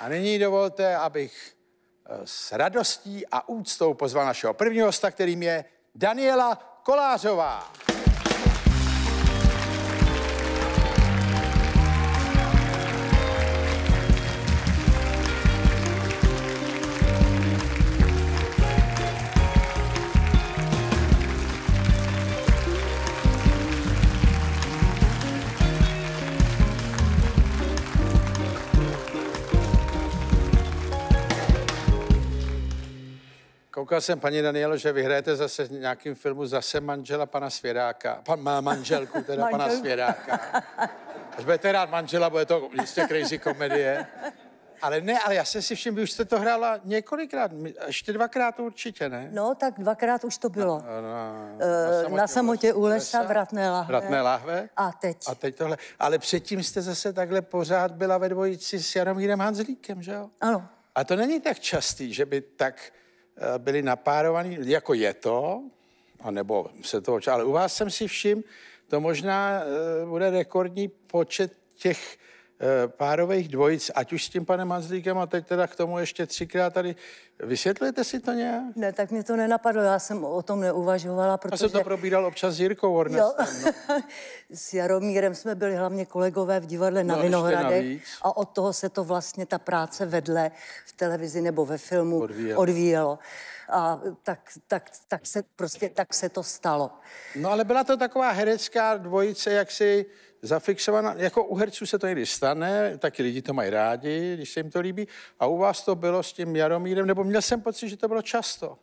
A nyní dovolte, abych eh, s radostí a úctou pozval našeho prvního hosta, kterým je Daniela Kolářová. Koukal jsem, paní Danielo, že vyhrajete zase v nějakým filmu zase manžela pana Svěráka. Pan, má manželku teda pana. Svěráka. Až budete rád manžela, bude to jistě crazy komedie. Ale ne, ale já jsem si všiml, vy už jste to hrála několikrát, ještě dvakrát určitě, ne? No, tak dvakrát už to bylo. Na, Eh, na samotě u lesa, v Ratné lahve. Ratné lahve. A teď. A teď tohle. Ale předtím jste zase takhle pořád byla ve dvojici s Jaromírem Hanzlíkem, že jo? Ano. A to není tak častý, že by tak byli napárovaní, jako je to, anebo se to ale u vás jsem si všim, to možná eh, bude rekordní počet těch eh, párových dvojic, ať už s tím panem Hanzlíkem a teď teda k tomu ještě třikrát tady. Vysvětlujete si to nějak? Ne, tak mě to nenapadlo, já jsem o tom neuvažovala, Já protože... jsem to probíral občas s Jirkou Jo, Ornestem. No. s Jaromírem jsme byli hlavně kolegové v divadle na No, Vinohradech a od toho se to vlastně ta práce vedle v televizi nebo ve filmu Odvíjelo. odvíjelo. A tak, tak, tak, se, prostě tak se to stalo. No ale byla to taková herecká dvojice, jak si zafixovaná, jako u herců se to někdy stane, taky lidi to mají rádi, když se jim to líbí. A u vás to bylo s tím Jaromírem, nebo měl jsem pocit, že to bylo často.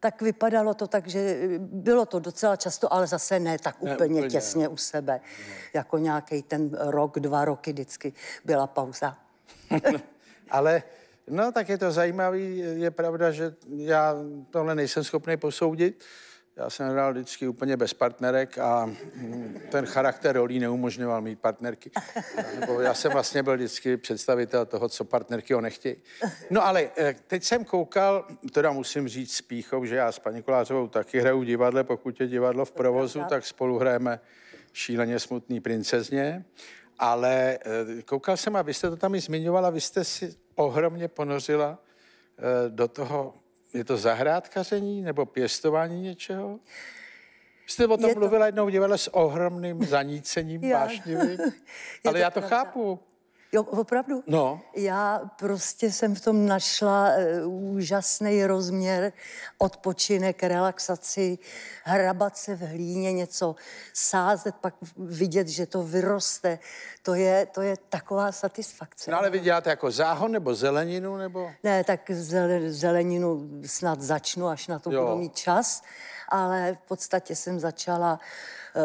Tak vypadalo to tak, že bylo to docela často, ale zase ne tak Ne, úplně, úplně. těsně u sebe. Jako nějaký ten rok, dva roky vždycky byla pauza. Ale no, tak je to zajímavý. Je pravda, že já tohle nejsem schopný posoudit. Já jsem hrál vždycky úplně bez partnerek a mm, ten charakter rolí neumožňoval mít partnerky. Nebo já jsem vlastně byl vždycky představitel toho, co partnerky ho nechtějí. No ale eh, teď jsem koukal, teda musím říct s píchou, že já s paní Kolářovou taky hraju v divadle, pokud je divadlo v provozu, tak spolu hrajeme šíleně smutný princezně. Ale eh, koukal jsem a vy jste to tam i zmiňovala, vy jste si ohromně ponořila eh, do toho, je to zahrádkaření nebo pěstování něčeho? Jste o tom Je to- mluvila jednou v divadle s ohromným zanícením vášnivým, ale to já to pravda. chápu. Jo, opravdu? No. Já prostě jsem v tom našla uh, úžasný rozměr, odpočinek, relaxaci, hrabat se v hlíně, něco sázet, pak vidět, že to vyroste. To je, to je taková satisfakce. No ale vy děláte jako záhon nebo zeleninu, nebo... Ne, tak zele- zeleninu snad začnu, až na to Jo. budu mít čas, ale v podstatě jsem začala, eh,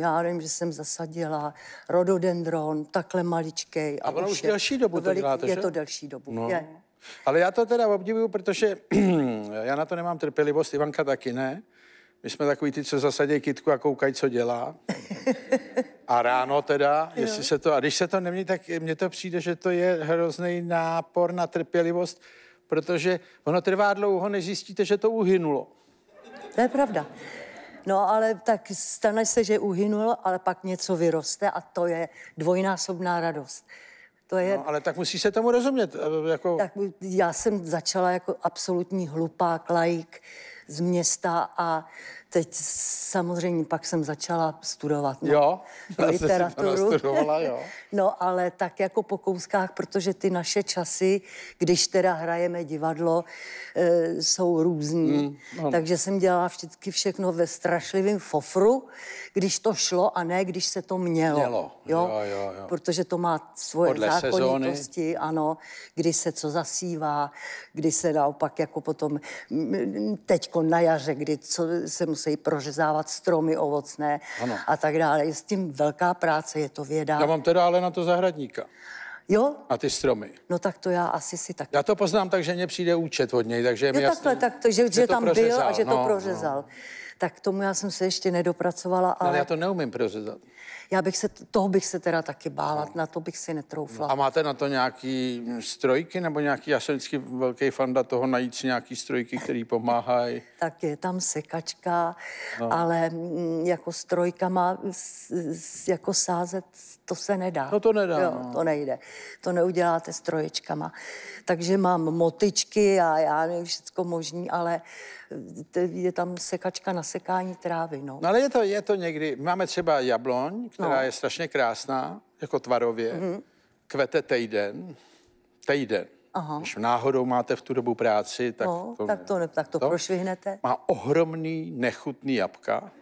já nevím, že jsem zasadila rododendron, takhle maličkej. A ono už je delší dobu to velik- děláte, Je že? to delší dobu, No. je. Ale já to teda obdivuju, protože já na to nemám trpělivost, Ivanka taky ne. My jsme takový ty, co zasadí kitku a koukají, co dělá. A ráno teda, jestli se to, a když se to nemění, tak mně to přijde, že to je hrozný nápor na trpělivost, protože ono trvá dlouho, než zjistíte, že to uhynulo. To je pravda. No ale tak stane se, že uhynul, ale pak něco vyroste a to je dvojnásobná radost. To je, No, ale tak musí se tomu rozumět. eh, Jako, Tak já jsem začala jako absolutní hlupák, laik z města a teď samozřejmě pak jsem začala studovat no, Jo, jsem literaturu. nastudovala, jo. No ale tak jako po kouskách, protože ty naše časy, když teda hrajeme divadlo, e, jsou různý. ano. Takže jsem dělala vždycky všechno ve strašlivém fofru, když to šlo a ne, když se to mělo. Mělo, jo, jo, jo. Protože to má svoje Podle sezóny. zákonitosti, ano, kdy se co zasívá, kdy se naopak jako potom mm, teďko na jaře, kdy co se musí prořezávat stromy ovocné Ano. a tak dále. Je s tím velká práce, je to věda. Já mám teda ale na to zahradníka, Jo? na ty stromy. No tak to já asi si tak. Já to poznám tak, že mně přijde účet od něj, takže je mi Jo, jasný, takhle, tak to, že, že, to tam byl a prořezal, že to no, prořezal. Tak tomu já jsem se ještě nedopracovala, ale... Ale já to neumím prořezat. Já bych se, toho bych se teda taky bála, na to bych si netroufla. A máte na to nějaký strojky nebo nějaký, já jsem vždycky velký fanda toho najít si nějaký strojky, které pomáhají. Tak je tam sekačka, no. ale mm, jako strojkama jako sázet, to se nedá. No to nedá, Jo, no. to nejde. To neuděláte stroječkama. Takže mám motyčky a já nevím, všecko možný, ale je tam sekačka na sekání trávy, no. No ale je to, je to někdy, máme třeba jabloň, která No. Je strašně krásná, jako tvarově, mm-hmm. kvete týden, týden. Aha. Když náhodou máte v tu dobu práci, tak No, tak to, ne, tak to, To? prošvihnete. má ohromný, nechutný jabka.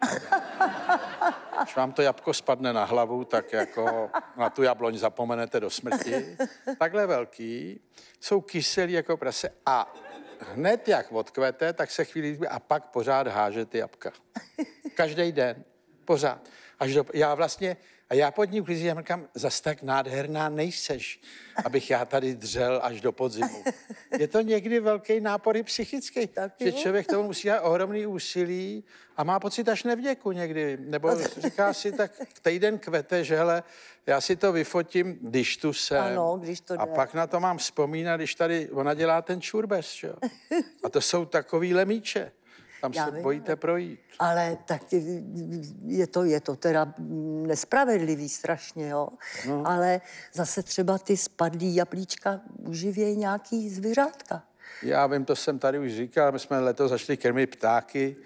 Když vám to jabko spadne na hlavu, tak jako na tu jabloň zapomenete do smrti. Takhle velký, jsou kyselý jako prase a hned jak odkvete, tak se chvíli a pak pořád háže ty jabka. Každý den, pořád. Až do, já vlastně, a já pod ním klízím, říkám, zas tak nádherná nejseš, abych já tady dřel až do podzimu. Je to někdy velký nápor i psychický, Tak že člověk tomu musí dát ohromný úsilí a má pocit až nevděku někdy. Nebo říká si, tak týden kvete, že hele, já si to vyfotím, když tu jsem. Ano, když to A jde. pak na to mám vzpomínat, když tady ona dělá ten čurbes, že jo. A to jsou takový lemíče. Tam Já se vím, bojíte projít. Ale tak je to, je to teda nespravedlivý strašně, jo. No. Ale zase třeba ty spadlý jablíčka uživějí nějaký zvířátka. Já vím, to jsem tady už říkal, my jsme letos začali krmit ptáky.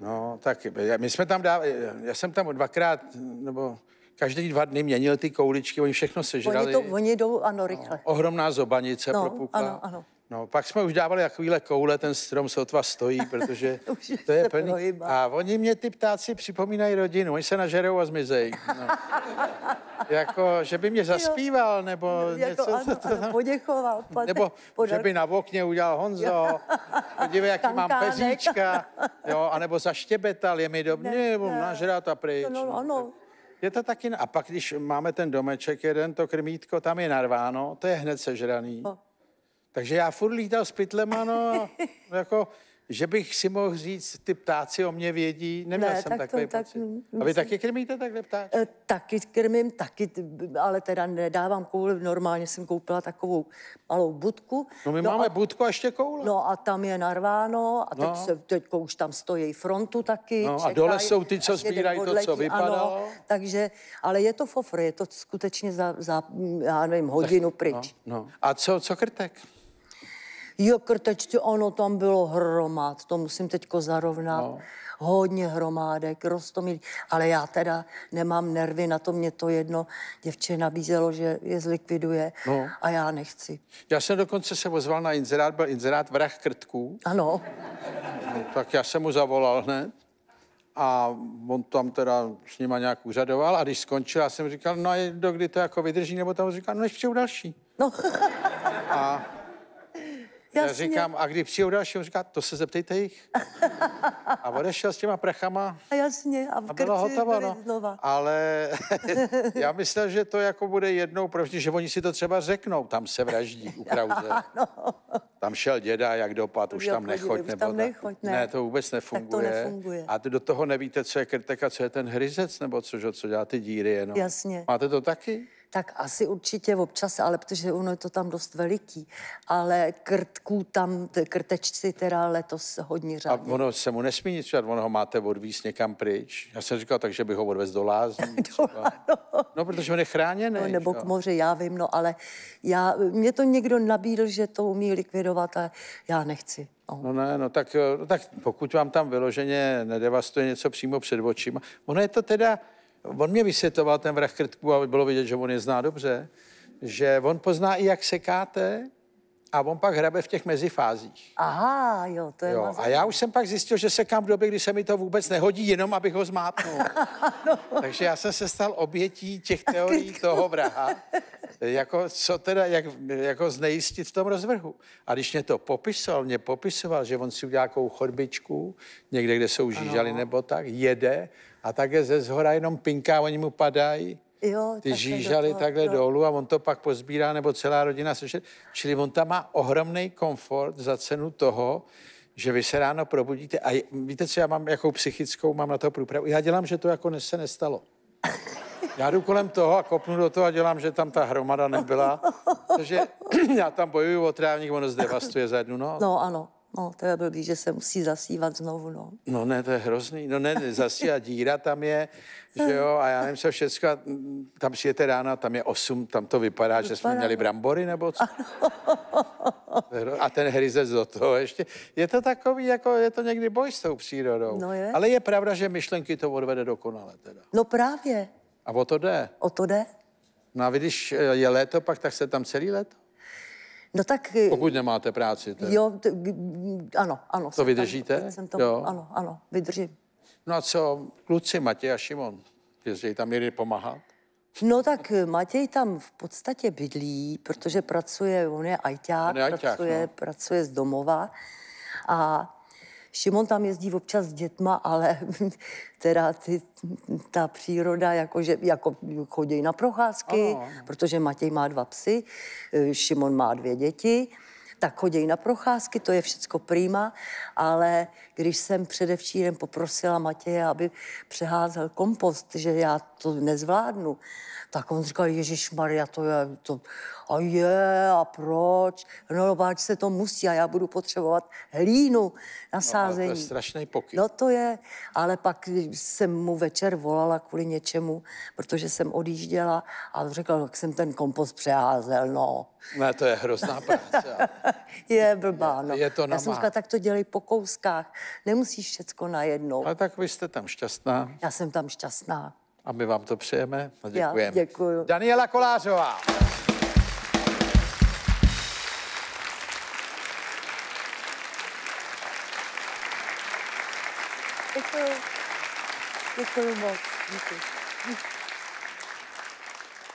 No, tak my jsme tam dávali, já jsem tam dvakrát, nebo každý dva dny měnil ty kouličky, oni všechno sežrali. Oni, to, oni jdou, ano, rychle. Ohromná zobanice No, propukla. ano, ano. No, pak jsme už dávali takovýhle koule, ten strom sotva stojí, protože to je plný. A oni mě ty ptáci připomínají rodinu, oni se nažerou a zmizejí. No. jako, že by mě zaspíval, nebo Jako, něco. ano, ano, poděkoval. Pane, Nebo že podal- by na okně udělal Honzo, podívej, jaký mám Kankánek. pezíčka, jo, anebo zaštěbetal, je mi dobře, Ne, nebo ne. nažrát a pryč. No, no, ano. Je to taky, a pak když máme ten domeček jeden, to krmítko, tam je narváno, to je hned sežraný. No. Takže já furt lítal s pytlema, no, jako, že bych si mohl říct, ty ptáci o mě vědí, neměl Ne, jsem tak to- takový tak, pocit. mm, A vy taky krmíte takhle ptáče? E, Taky krmím, taky, ale teda nedávám kouli, normálně jsem koupila takovou malou budku. No my no máme a, budku a ještě koule. No a tam je narváno a teď, No. se, teď už tam stojí frontu taky. No a čekají, dole jsou ty, co sbírají to, co vypadalo. Ano, takže, ale je to fofr, je to skutečně za, za já nevím, hodinu pryč. No, no. A co, co krtek? Jo, krtečci, ono tam bylo hromad, to musím teďko zarovnat. No. Hodně hromádek, rostomilý. Ale já teda nemám nervy, na to mě to jedno děvče nabízelo, že je zlikviduje No. a já nechci. Já jsem dokonce se ozval na inzerát, byl inzerát vrah krtků, Ano, tak já jsem mu zavolal hned a on tam teda s nima nějak úřadoval a když skončil, já jsem říkal, no a dokdy to jako vydrží, nebo tam říkal, no než přijou další. no, A já jasně. říkám, a kdy přijou další, on říká, to se zeptejte jich. A odešel s těma prachama A jasně, a v a bylo hotovo, no. znova. Ale já myslel, že to jako bude jednou provždy, že oni si to třeba řeknou, tam se vraždí u Krause. Tam šel děda, jak dopad, už Jo, tam nechoď. už nebo tam tak. nechoď, ne. ne. to vůbec nefunguje. nefunguje. A do toho nevíte, co je krtek a co je ten hryzec, nebo co, že- co dělá ty díry jenom. Jasně. Máte to taky? Tak asi určitě občas, ale protože ono je to tam dost veliký. Ale krtků tam, krtečci teda letos hodně A řádně. ono se mu nesmí nic dělat, ono ho máte odvízt někam pryč. Já jsem říkal, takže bych ho odvezl do lázní. třeba. No, protože on je chráněný. No, nebo k moři, já vím, no, ale já, mě to někdo nabídl, že to umí likvidovat a já nechci. No. No ne, no tak, no tak pokud vám tam vyloženě nedevastuje něco přímo před očima. Ono je to teda, on mě vysvětloval ten vrah krtků a bylo vidět, že on je zná dobře, že on pozná i, jak sekáte a on pak hrabe v těch mezifázích. Aha, jo, to je Jo, mazec. a já už jsem pak zjistil, že sekám v době, kdy se mi to vůbec nehodí, jenom abych ho zmátnul. Takže já jsem se stal obětí těch teorií toho vraha, jako co teda, jak, jako znejistit v tom rozvrhu. A když mě to popisoval, mě popisoval, že on si udělá nějakou chodbičku, někde, kde jsou žížaly nebo tak, jede a tak je ze zhora jenom pinká, oni mu padají. Jo, Ty žížaly do toho, takhle jo. dolů a on to pak pozbírá, nebo celá rodina slyšet. Čili on tam má ohromný komfort za cenu toho, že vy se ráno probudíte a je- víte, co já mám, jakou psychickou mám na to průpravu? Já dělám, že to jako ne- se nestalo. Já jdu kolem toho a kopnu do toho a dělám, že tam ta hromada nebyla. Takže já tam bojuju o trávník, ono zdevastuje za jednu noc. No ano, no, to je blbý, že se musí zasívat znovu, no. No ne, to je hrozný. No ne, zase a díra tam je, že jo, a já nevím, co mm, Tam přijete ráno, tam je osm, tam to vypadá, že jsme Vypadá, měli brambory nebo co. A ten hryzec do toho ještě. Je to takový, jako je to někdy boj s tou přírodou. No je. Ale je pravda, že myšlenky to odvede dokonale teda. No právě, A o to jde. o to jde. No a vy, když je léto, pak tak se tam celý léto? No tak... eh, Pokud nemáte práci. To je. Jo, t- ano, ano. jsem vydržíte? Tam, jsem to, Jo. Ano, ano, vydržím. No a co, kluci Matěj a Šimon, jezdí tam někdy pomáhat? No tak eh, Matěj tam v podstatě bydlí, protože pracuje, on je ajťák, On je ajťák, pracuje, no. pracuje z domova a Šimon tam jezdí občas s dětma, ale teda ty, ta příroda, jakože, jako chodí na procházky, Ano, protože Matěj má dva psy, Šimon má dvě děti, tak chodí na procházky, to je všecko prýma, ale když jsem předevčírem poprosila Matěje, aby přeházel kompost, že já to nezvládnu, tak on říkal, Ježíš Maria, to je, to, a je, a proč? No, páč se to musí a já budu potřebovat hlínu na No, ale to sázení. je strašný pokyn. No to je, ale pak jsem mu večer volala kvůli něčemu, protože jsem odjížděla a řekl, jak jsem ten kompost přeházel, no. Ne, to je hrozná práce. Je blbá, no. Je to Já jsem říkala, tak to dělej po kouskách, nemusíš všecko najednou. Ale tak vy jste tam šťastná Já jsem tam šťastná. a my vám to přejeme a Já děkujeme. děkuju. Daniela Kolářová. Děkuju. Děkuju moc. Děkuju.